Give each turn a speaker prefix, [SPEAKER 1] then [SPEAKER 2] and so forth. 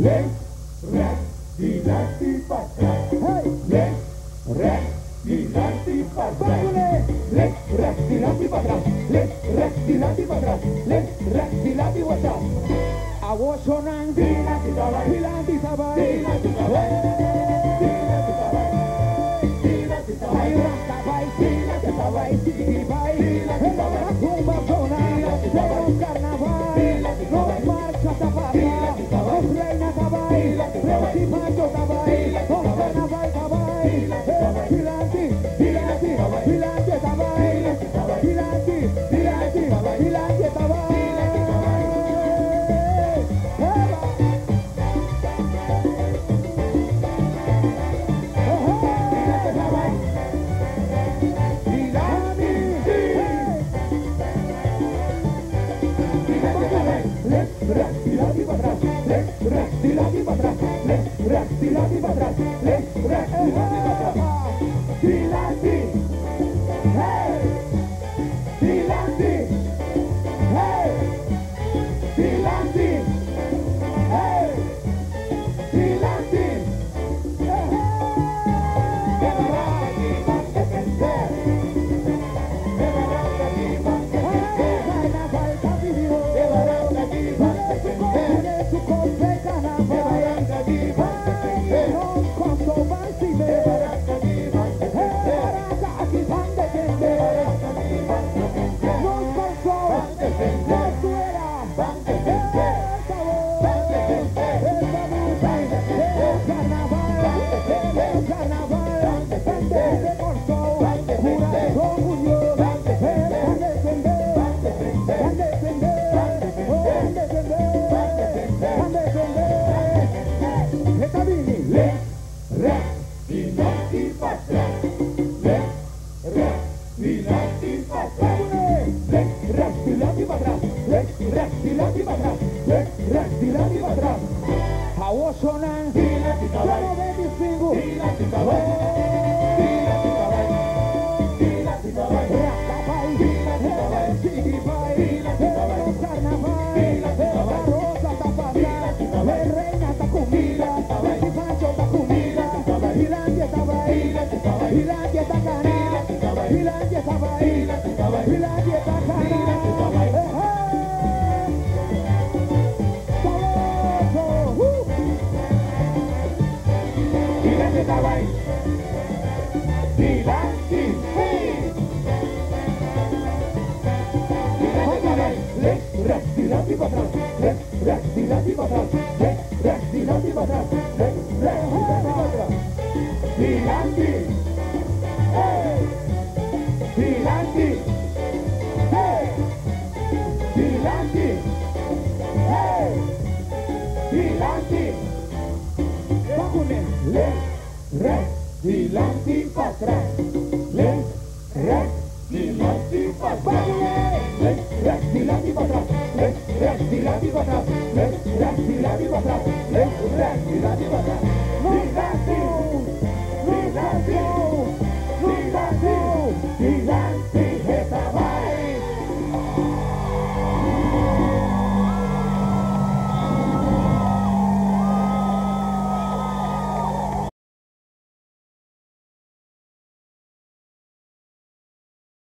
[SPEAKER 1] Left, right, di lati
[SPEAKER 2] patat.
[SPEAKER 1] Hey! Left, right, di lati patat. Left, right, di lati patat. Left, right, di lati patat. Left, right, di lati patat. Awas sonang di lati sabay. Di lati sabay. Di lati sabay. Di lati sabay. Di lati sabay. Di lati sabay. Di lati sabay. Di lati sabay. Di lati sabay. Di lati sabay. Di lati sabay. Di lati sabay. Di lati sabay. How was your name? Dile, Tita Bay. Dile, Tita Bay. Bye-bye. Vigilante. Hey. Vigilante. Vacune. Le. Re. Vigilante para atrás.